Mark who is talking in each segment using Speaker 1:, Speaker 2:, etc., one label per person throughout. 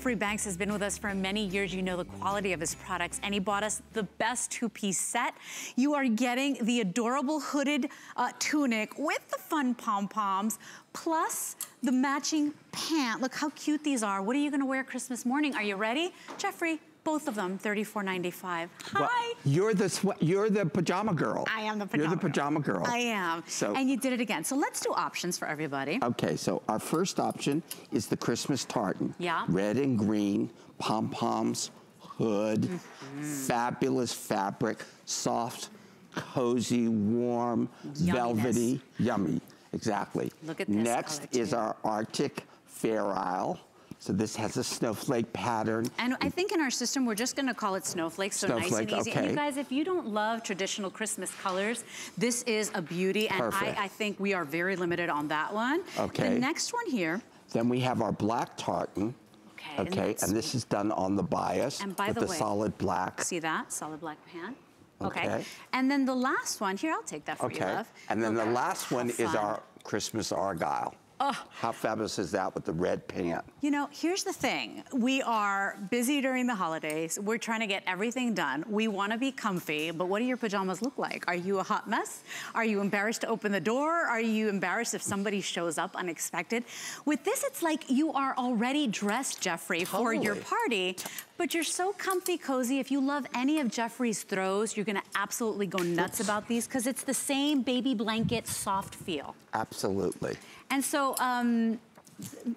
Speaker 1: Jeffrey Banks has been with us for many years. You know the quality of his products, and he bought us the best two-piece set. You are getting the adorable hooded uh, tunic with the fun pom-poms, plus the matching pant. Look how cute these are. What are you gonna wear Christmas morning? Are you ready? Jeffrey, both of them, $34.95. Hi.
Speaker 2: Well, you're the you're the pajama girl.
Speaker 1: I am the pajama
Speaker 2: You're the pajama girl.
Speaker 1: I am. So, and you did it again. So let's do options for everybody.
Speaker 2: Okay, so our first option is the Christmas tartan.
Speaker 1: Yeah.
Speaker 2: Red and green, pom-poms, hood, mm -hmm. fabulous fabric, soft, cozy, warm, Yumminess. velvety, yummy. Exactly.
Speaker 1: Look at this
Speaker 2: Next is our Arctic Fair Isle. So this has a snowflake pattern.
Speaker 1: And I think in our system, we're just gonna call it snowflake, so
Speaker 2: snowflake,
Speaker 1: nice and easy.
Speaker 2: Okay.
Speaker 1: And you guys, if you don't love traditional Christmas colors, this is a beauty. And I, I, think we are very limited on that one.
Speaker 2: Okay.
Speaker 1: The next one here.
Speaker 2: Then we have our black tartan.
Speaker 1: Okay.
Speaker 2: Okay, and, and this is done on the bias
Speaker 1: and by
Speaker 2: with
Speaker 1: the,
Speaker 2: the
Speaker 1: way,
Speaker 2: solid black.
Speaker 1: See that? Solid black pan. Okay.
Speaker 2: okay.
Speaker 1: And then the last one, here, I'll take that for
Speaker 2: okay.
Speaker 1: you, love.
Speaker 2: And then okay. the last one is our Christmas Argyle. Oh. How fabulous is that with the red pant?
Speaker 1: You know, here's the thing. We are busy during the holidays. We're trying to get everything done. We want to be comfy, but what do your pajamas look like? Are you a hot mess? Are you embarrassed to open the door? Are you embarrassed if somebody shows up unexpected? With this, it's like you are already dressed, Jeffrey, totally. for your party, but you're so comfy, cozy. If you love any of Jeffrey's throws, you're gonna absolutely go nuts about these because it's the same baby blanket soft feel.
Speaker 2: Absolutely.
Speaker 1: And so, um,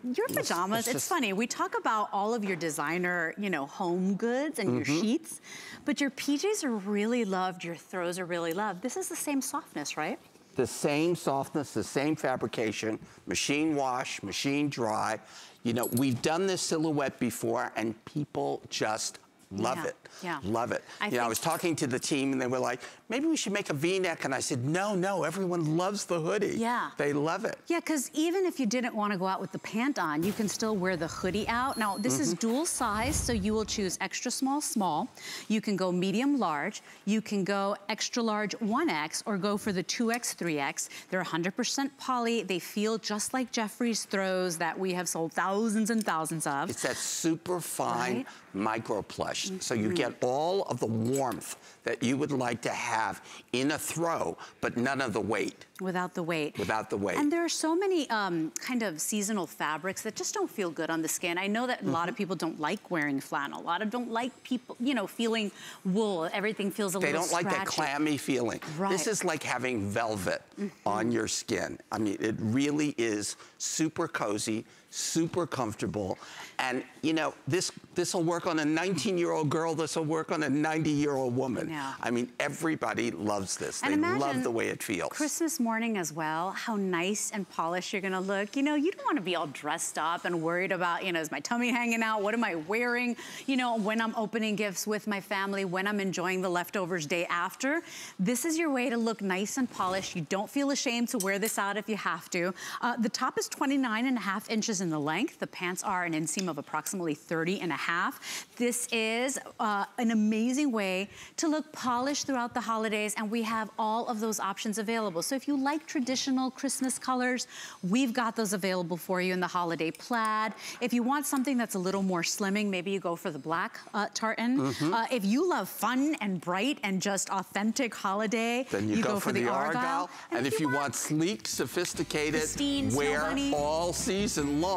Speaker 1: your pajamas, it's, it's, it's funny. We talk about all of your designer, you know, home goods and mm -hmm. your mm-hmm. sheets, but your PJs are really loved, your throws are really loved. This is the same softness, right?
Speaker 2: The same softness, the same fabrication, machine wash, machine dry. You know, we've done this silhouette before and people just Love
Speaker 1: yeah.
Speaker 2: it.
Speaker 1: Yeah.
Speaker 2: Love it.
Speaker 1: I
Speaker 2: you know, I was talking to the team and they were like, maybe we should make a V-neck. And I said, no, no, everyone loves the hoodie.
Speaker 1: Yeah.
Speaker 2: They love it.
Speaker 1: Yeah, because even if you didn't want to go out with the pant on, you can still wear the hoodie out. Now, this mm -hmm. is mm-hmm. dual size, so you will choose extra small, small. You can go medium, large. You can go extra large 1X or go for the 2X, 3X. They're 100% poly. They feel just like Jeffrey's throws that we have sold thousands and thousands of.
Speaker 2: It's that super fine right? micro plush. Mm -hmm. So you get all of the warmth that you would like to have in a throw, but none of the weight.
Speaker 1: Without the weight.
Speaker 2: Without the weight.
Speaker 1: And there are so many um, kind of seasonal fabrics that just don't feel good on the skin. I know that a mm -hmm. lot of mm-hmm. people don't like wearing flannel. A lot of don't like people, you know, feeling wool. Everything feels a
Speaker 2: they
Speaker 1: little
Speaker 2: They don't like that clammy feeling.
Speaker 1: Right.
Speaker 2: This is like having velvet mm -hmm. on your skin. I mean, it really is super cozy, super comfortable. And you know, this this will work on a 19-year-old girl, this will work on a 90-year-old woman.
Speaker 1: Yeah.
Speaker 2: I mean, everybody loves this.
Speaker 1: And
Speaker 2: they love the way it feels.
Speaker 1: Christmas morning as well, how nice and polished you're gonna look. You know, you don't wanna be all dressed up and worried about, you know, is my tummy hanging out? What am I wearing? You know, when I'm opening gifts with my family, when I'm enjoying the leftovers day after. This is your way to look nice and polished. You don't feel ashamed to wear this out if you have to. Uh, the top is 29 and a half inches in the length. The pants are an inseam of approximately 30 and a half. This is uh, an amazing way to look polished throughout the holidays and we have all of those options available. So if you like traditional Christmas colors, we've got those available for you in the holiday plaid. If you want something that's a little more slimming, maybe you go for the black uh, tartan. Mm -hmm. uh, if you love fun and bright and just authentic holiday,
Speaker 2: then you, you go, go, for, the, the Argyle. Argyle. And, and, if, you, want, want sleek, sophisticated, wear all season long,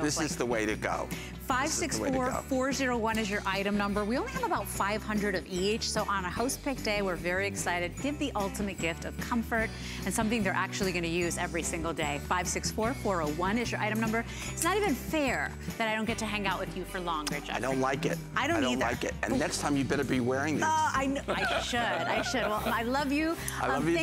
Speaker 2: this is the way to go.
Speaker 1: 564401 is your item number. We only have about 500 of each, so on a host pick day, we're very excited. Give the ultimate gift of comfort and something they're actually gonna use every single day. 564401 is your item number. It's not even fair that I don't get to hang out with you for longer, Jeffrey.
Speaker 2: I don't like it.
Speaker 1: I don't, I
Speaker 2: don't
Speaker 1: either.
Speaker 2: like it. And next time you better be wearing this.
Speaker 1: Uh, I, I should, I should. Well, I love you.
Speaker 2: I love um, you